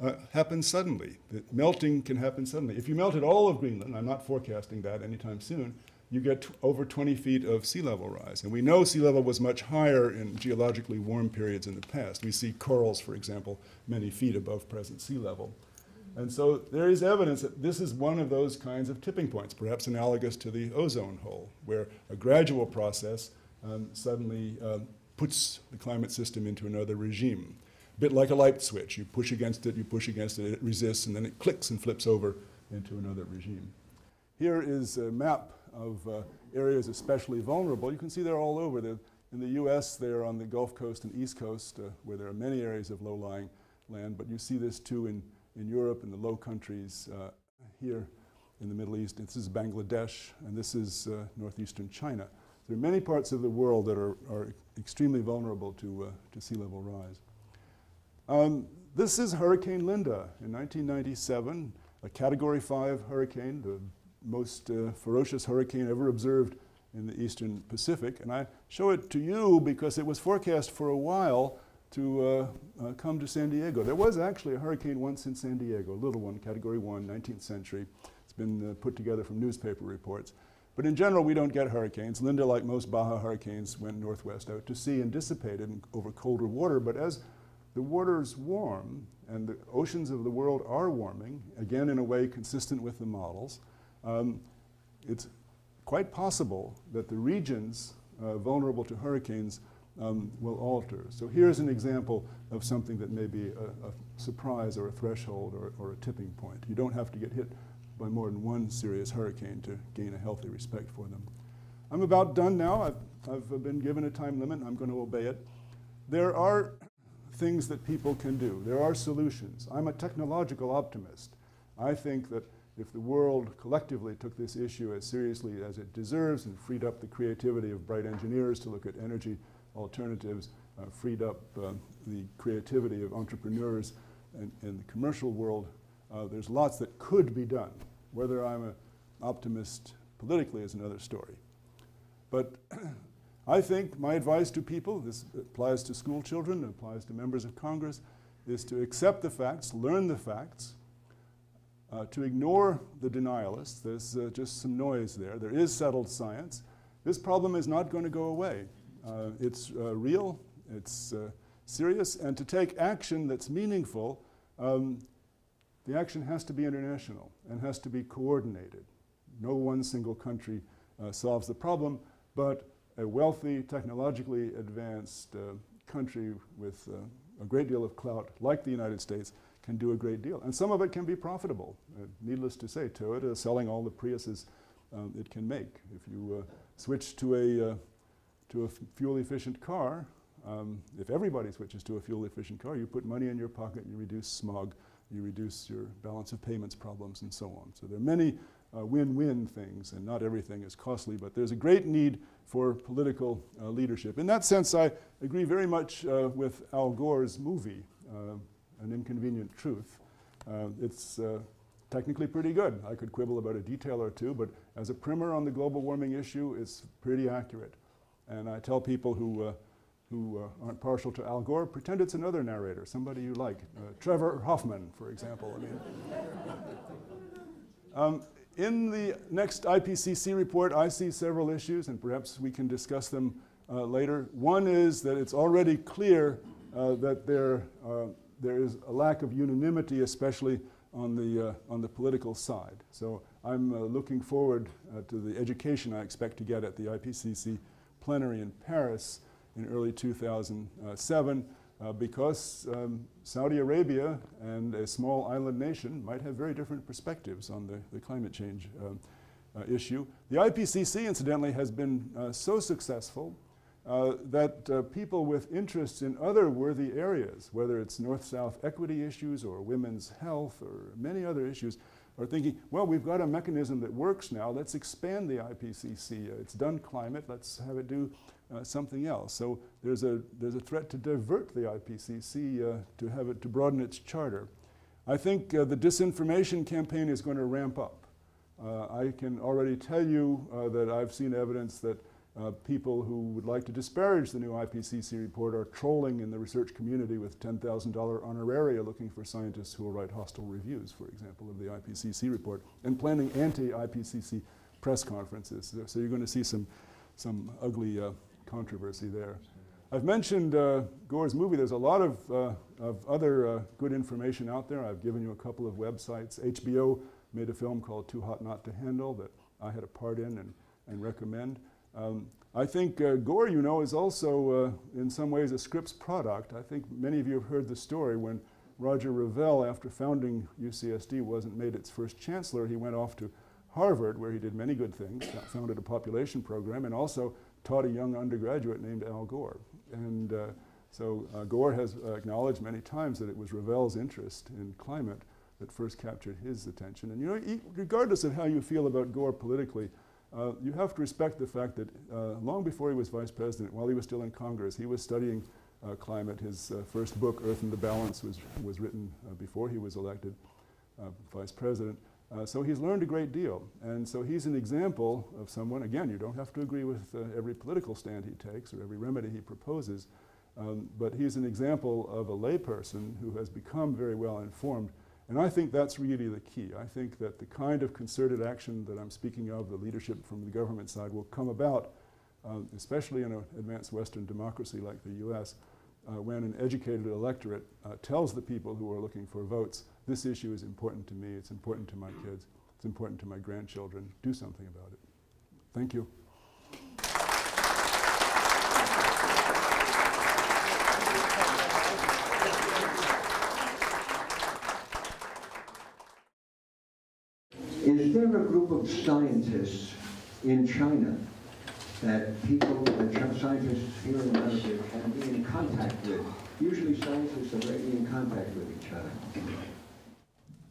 uh, happen suddenly. That melting can happen suddenly. If you melted all of Greenland, I'm not forecasting that anytime soon, you get t- over 20 feet of sea level rise. And we know sea level was much higher in geologically warm periods in the past. We see corals, for example, many feet above present sea level. And so there is evidence that this is one of those kinds of tipping points, perhaps analogous to the ozone hole, where a gradual process um, suddenly um, puts the climate system into another regime. A bit like a light switch. You push against it, you push against it, it resists, and then it clicks and flips over into another regime. Here is a map of uh, areas especially vulnerable. You can see they're all over. They're, in the US, they're on the Gulf Coast and East Coast, uh, where there are many areas of low lying land, but you see this too in in Europe, in the Low Countries, uh, here in the Middle East. This is Bangladesh, and this is uh, northeastern China. There are many parts of the world that are, are extremely vulnerable to, uh, to sea level rise. Um, this is Hurricane Linda in 1997, a Category 5 hurricane, the most uh, ferocious hurricane ever observed in the eastern Pacific. And I show it to you because it was forecast for a while to uh, uh, come to San Diego. There was actually a hurricane once in San Diego, a little one, Category 1, 19th century. It's been uh, put together from newspaper reports. But in general, we don't get hurricanes. Linda, like most Baja hurricanes, went northwest out to sea and dissipated over colder water. But as the waters warm, and the oceans of the world are warming, again in a way consistent with the models, um, it's quite possible that the regions uh, vulnerable to hurricanes um, will alter. So here's an example of something that may be a, a surprise or a threshold or, or, a tipping point. You don't have to get hit by more than one serious hurricane to gain a healthy respect for them. I'm about done now. I've, I've been given a time limit. I'm going to obey it. There are things that people can do. There are solutions. I'm a technological optimist. I think that if the world collectively took this issue as seriously as it deserves and freed up the creativity of bright engineers to look at energy alternatives, uh, freed up uh, the creativity of entrepreneurs in, in the commercial world. Uh, there's lots that could be done. Whether I'm an optimist politically is another story. But I think my advice to people, this applies to school children, it applies to members of Congress, is to accept the facts, learn the facts, uh, to ignore the denialists. There's uh, just some noise there. There is settled science. This problem is not going to go away. Uh, it's uh, real, it's uh, serious, and to take action that's meaningful, um, the action has to be international and has to be coordinated. No one single country uh, solves the problem, but a wealthy, technologically advanced country with a great deal of clout, like the United States, can do a great deal. And some of it can be profitable. needless to say, Toyota is selling all the Priuses um, it can make. If you switch to a to a fuel efficient car, um, if everybody switches to a fuel efficient car, you put money in your pocket, you reduce smog, you reduce your balance of payments problems, and so on. So there are many uh, win-win things, and not everything is costly, but there's a great need for political uh, leadership. In that sense, I agree very much uh, with Al Gore's movie, uh, An Inconvenient Truth. Uh, it's uh, technically pretty good. I could quibble about a detail or two, but as a primer on the global warming issue, it's pretty accurate. And I tell people who, uh, who uh, aren't partial to Al Gore, pretend it's another narrator, somebody you like. Uh, Trevor Hoffman, for example. I mean. um, in the next IPCC report, I see several issues, and perhaps we can discuss them uh, later. One is that it's already clear uh, that there, uh, there is a lack of unanimity, especially on the, on the political side. So I'm looking forward to the education I expect to get at the IPCC plenary in Paris in early 2007 uh, because um, Saudi Arabia and a small island nation might have very different perspectives on the, the climate change uh, uh, issue. The IPCC, incidentally, has been uh, so successful uh, that uh, people with interests in other worthy areas, whether it's north-south equity issues or women's health or many other issues, are thinking, well, we've got a mechanism that works now, let's expand the IPCC. Uh, it's done climate, let's have it do uh, something else. So there's a, there's a threat to divert the IPCC uh, to have it, to broaden its charter. I think uh, the disinformation campaign is going to ramp up. Uh, I can already tell you uh, that I've seen evidence that uh, people who would like to disparage the new IPCC report are trolling in the research community with $10,000 honoraria looking for scientists who will write hostile reviews, for example, of the IPCC report, and planning anti-IPCC press conferences. So you're going to see some, some ugly uh, controversy there. I've mentioned uh, Gore's movie. There's a lot of, uh, of other uh, good information out there. I've given you a couple of websites. HBO made a film called Too Hot Not to Handle that I had a part in and, and recommend. Um, I think uh, Gore, you know, is also uh, in some ways a Scripps product. I think many of you have heard the story when Roger Revelle, after founding UCSD, wasn't made its first chancellor. He went off to Harvard, where he did many good things, founded a population program, and also taught a young undergraduate named Al Gore. And uh, so uh, Gore has acknowledged many times that it was Revelle's interest in climate that first captured his attention. And you know, regardless of how you feel about Gore politically, uh, you have to respect the fact that uh, long before he was vice president, while he was still in Congress, he was studying uh, climate. His uh, first book, Earth in the Balance, was, was written uh, before he was elected uh, vice president. so he's learned a great deal. And so he's an example of someone, again, you don't have to agree with every political stand he takes or every remedy he proposes, um, but he's an example of a layperson who has become very well informed and I think that's really the key. I think that the kind of concerted action that I'm speaking of, the leadership from the government side, will come about, um, especially in an advanced Western democracy like the US, uh, when an educated electorate uh, tells the people who are looking for votes, this issue is important to me, it's important to my kids, it's important to my grandchildren, do something about it. Thank you. There a group of scientists in China that people, that scientists here in America can be in contact with? Usually scientists are already in contact with each other.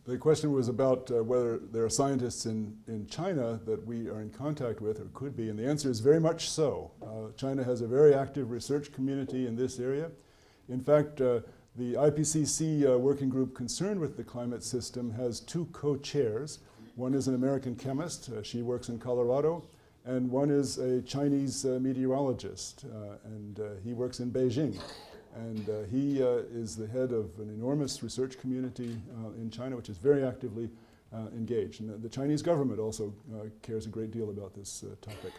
The question was about uh, whether there are scientists in, in China that we are in contact with or could be, and the answer is very much so. Uh, China has a very active research community in this area. In fact, uh, the IPCC uh, working group concerned with the climate system has two co-chairs. One is an American chemist, uh, she works in Colorado, and one is a Chinese uh, meteorologist, uh, and uh, he works in Beijing. And uh, he is the head of an enormous research community in China, which is very actively engaged. And the Chinese government also cares a great deal about this topic.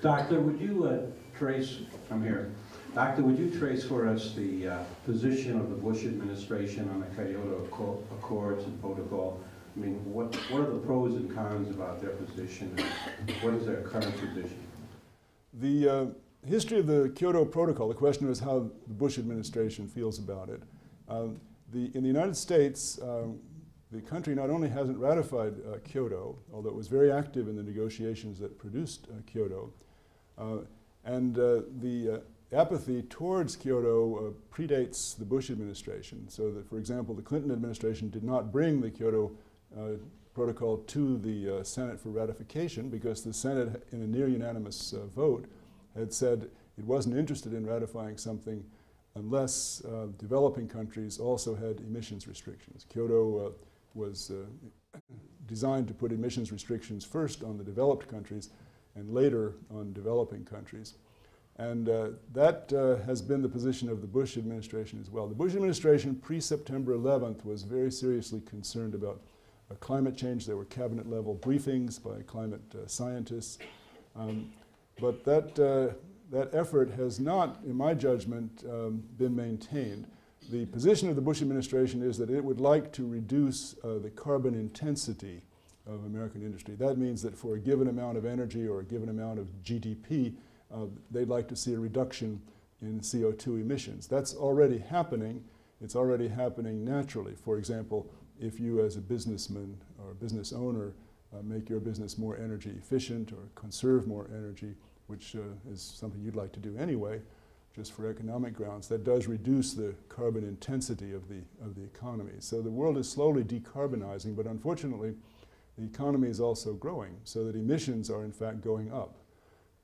Doctor, would you trace, I'm here, Doctor, would you trace for us the uh, position of the Bush administration on the Kyoto Accords and Protocol I mean, what, what are the pros and cons about their position? What is their current position? The uh, history of the Kyoto Protocol, the question is how the Bush administration feels about it. Um, the, in the United States, um, the country not only hasn't ratified uh, Kyoto, although it was very active in the negotiations that produced uh, Kyoto, uh, and uh, the uh, apathy towards Kyoto predates the Bush administration. So that, for example, the Clinton administration did not bring the Kyoto uh, protocol to the uh, Senate for ratification because the Senate, in a near unanimous uh, vote, had said it wasn't interested in ratifying something unless uh, developing countries also had emissions restrictions. Kyoto uh, was uh, designed to put emissions restrictions first on the developed countries and later on developing countries. And that has been the position of the Bush administration as well. The Bush administration pre-September 11th was very seriously concerned about uh, climate change. There were cabinet level briefings by climate uh, scientists. Um, but that, uh, that effort has not, in my judgment, um, been maintained. The position of the Bush administration is that it would like to reduce uh, the carbon intensity of American industry. That means that for a given amount of energy or a given amount of GDP, uh, they'd like to see a reduction in CO2 emissions. That's already happening. It's already happening naturally. For example, if you as a businessman or business owner uh, make your business more energy efficient or conserve more energy which uh, is something you'd like to do anyway, just for economic grounds, that does reduce the carbon intensity of the, of the economy. So the world is slowly decarbonizing, but unfortunately, the economy is also growing, so that emissions are in fact going up.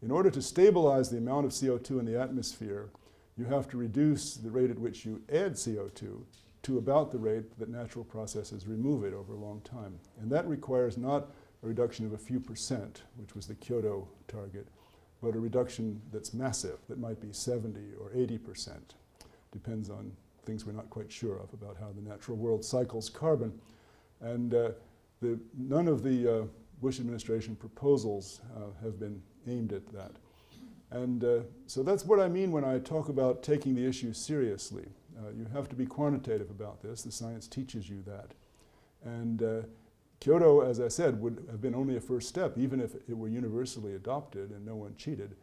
In order to stabilize the amount of CO2 in the atmosphere, you have to reduce the rate at which you add CO2 to about the rate that natural processes remove it over a long time. And that requires not a reduction of a few percent, which was the Kyoto target, but a reduction that's massive, that might be 70 or 80 percent. Depends on things we're not quite sure of about how the natural world cycles carbon. And uh, the, none of the uh, Bush administration proposals uh, have been aimed at that. And uh, so that's what I mean when I talk about taking the issue seriously. Uh, you have to be quantitative about this. The science teaches you that. And uh, Kyoto, as I said, would have been only a first step, even if it were universally adopted and no one cheated.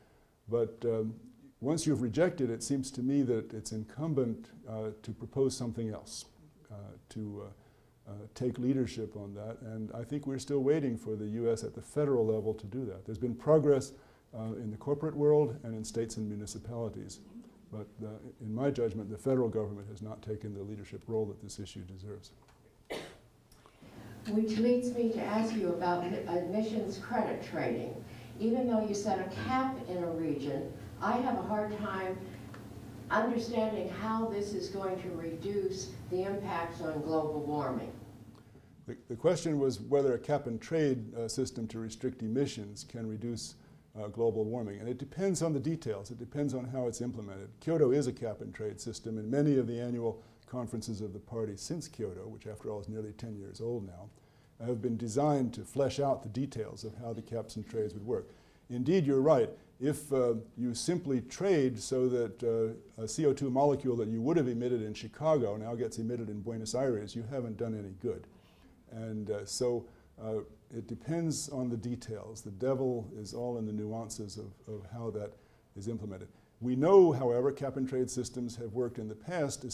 But um, once you've rejected it, seems to me that it's incumbent uh, to propose something else, uh, to uh, uh, take leadership on that. And I think we're still waiting for the US at the federal level to do that. There's been progress in the corporate world and in states and municipalities. But uh, in my judgment, the federal government has not taken the leadership role that this issue deserves. Which leads me to ask you about emissions credit trading. Even though you set a cap in a region, I have a hard time understanding how this is going to reduce the impacts on global warming. The, the question was whether a cap and trade uh, system to restrict emissions can reduce uh, global warming. And it depends on the details. It depends on how it's implemented. Kyoto is a cap and trade system, and many of the annual conferences of the party since Kyoto, which after all is nearly 10 years old now, have been designed to flesh out the details of how the caps and trades would work. Indeed, you're right. If uh, you simply trade so that uh, a CO2 molecule that you would have emitted in Chicago now gets emitted in Buenos Aires, you haven't done any good. And uh, so uh, it depends on the details. The devil is all in the nuances of, of how that is implemented. We know, however, cap and trade systems have worked in the past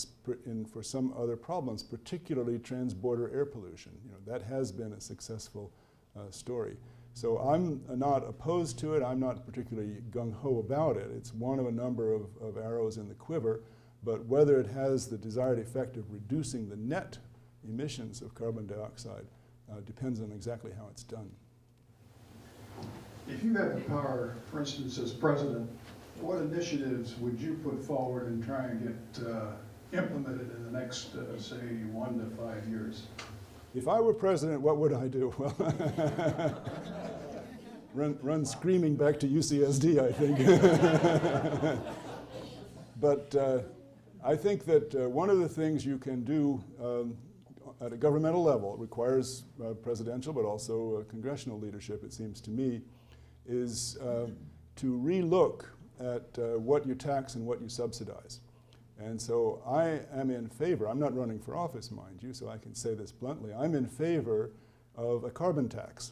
in, for some other problems, particularly transborder air pollution. You know, that has been a successful uh, story. So I'm not opposed to it. I'm not particularly gung-ho about it. It's one of a number of, of arrows in the quiver. But whether it has the desired effect of reducing the net emissions of carbon dioxide uh, depends on exactly how it's done. If you had the power, for instance, as president, what initiatives would you put forward and try and get uh, implemented in the next, uh, say, one to five years? If I were president, what would I do? Well, run, run screaming back to UCSD, I think. but uh, I think that uh, one of the things you can do um, at a governmental level, it requires uh, presidential but also uh, congressional leadership, it seems to me, is uh, to relook at uh, what you tax and what you subsidize. And so I am in favor, I'm not running for office, mind you, so I can say this bluntly, I'm in favor of a carbon tax.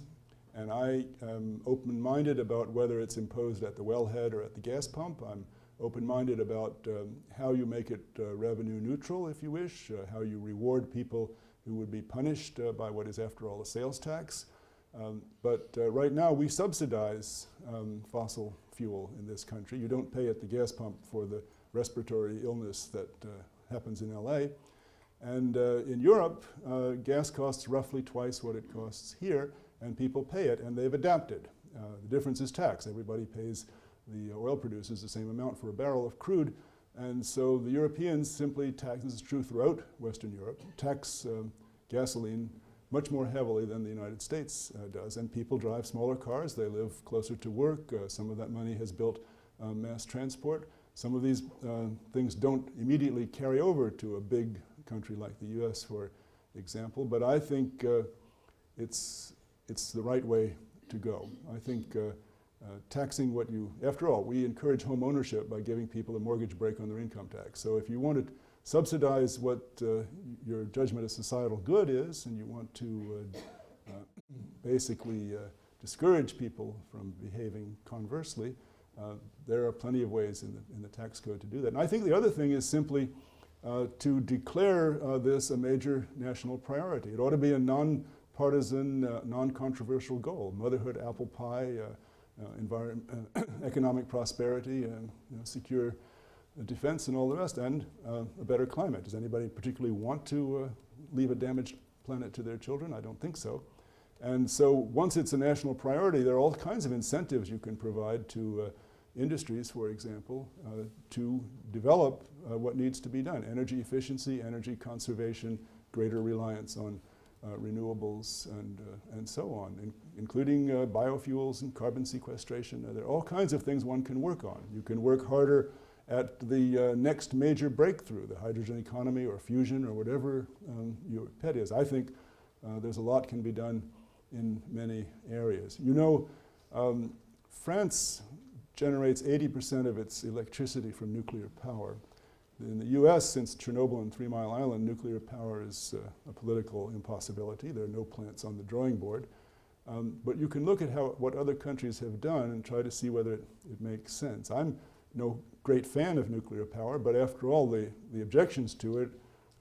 And I am open-minded about whether it's imposed at the wellhead or at the gas pump. I'm open-minded about um, how you make it uh, revenue neutral, if you wish, uh, how you reward people who would be punished uh, by what is, after all, a sales tax. Um, but uh, right now, we subsidize um, fossil fuel in this country. You don't pay at the gas pump for the respiratory illness that uh, happens in LA. And in Europe, gas costs roughly twice what it costs here, and people pay it, and they've adapted. The difference is tax. Everybody pays the oil producers the same amount for a barrel of crude, and so the Europeans simply tax, this is true throughout Western Europe, tax um, gasoline much more heavily than the United States uh, does. And people drive smaller cars, they live closer to work. Uh, some of that money has built uh, mass transport. Some of these uh, things don't immediately carry over to a big country like the US, for example, but I think uh, it's, it's the right way to go. I think uh, taxing what you, after all, we encourage home ownership by giving people a mortgage break on their income tax. So if you want to subsidize what uh, your judgment of societal good is, and you want to uh, uh, basically uh, discourage people from behaving conversely, there are plenty of ways in the, in the tax code to do that. And I think the other thing is simply to declare this a major national priority. It ought to be a non partisan, uh, non controversial goal. Motherhood, apple pie, uh, uh, uh, economic prosperity, and you know, secure uh, defense, and all the rest, and uh, a better climate. Does anybody particularly want to uh, leave a damaged planet to their children? I don't think so. And so, once it's a national priority, there are all kinds of incentives you can provide to uh, industries, for example, uh, to develop uh, what needs to be done energy efficiency, energy conservation, greater reliance on uh, renewables, and, uh, and so on, in- including uh, biofuels and carbon sequestration. Uh, there are all kinds of things one can work on. You can work harder at the uh, next major breakthrough, the hydrogen economy or fusion or whatever um, your pet is. I think uh, there's a lot can be done in many areas. You know, um, France generates 80% of its electricity from nuclear power. In the US, since Chernobyl and Three Mile Island, nuclear power is uh, a political impossibility. There are no plants on the drawing board. Um, but you can look at how, what other countries have done and try to see whether it, it makes sense. I'm no great fan of nuclear power, but after all, the, the objections to it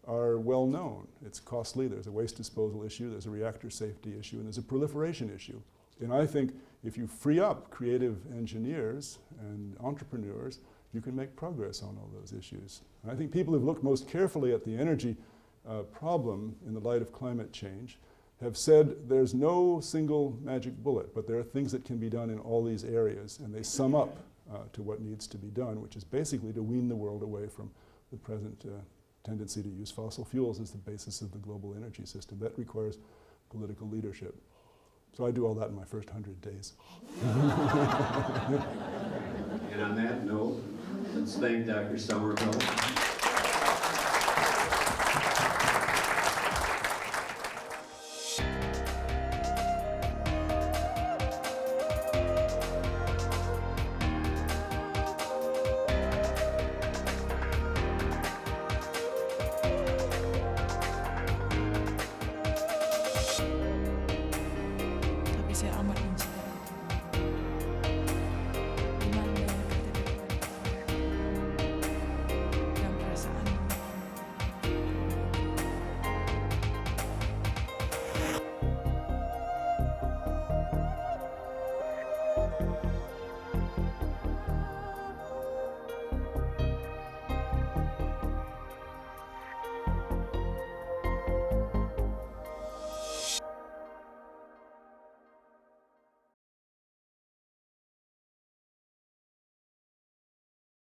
are well known. It's costly, there's a waste disposal issue, there's a reactor safety issue, and there's a proliferation issue. And I think if you free up creative engineers and entrepreneurs, you can make progress on all those issues. And I think people who've looked most carefully at the energy uh, problem in the light of climate change have said there's no single magic bullet, but there are things that can be done in all these areas, and they sum up uh, to what needs to be done, which is basically to wean the world away from the present uh, tendency to use fossil fuels as the basis of the global energy system. That requires political leadership. So I do all that in my first hundred days. And on that note, let's thank Dr. Somerville.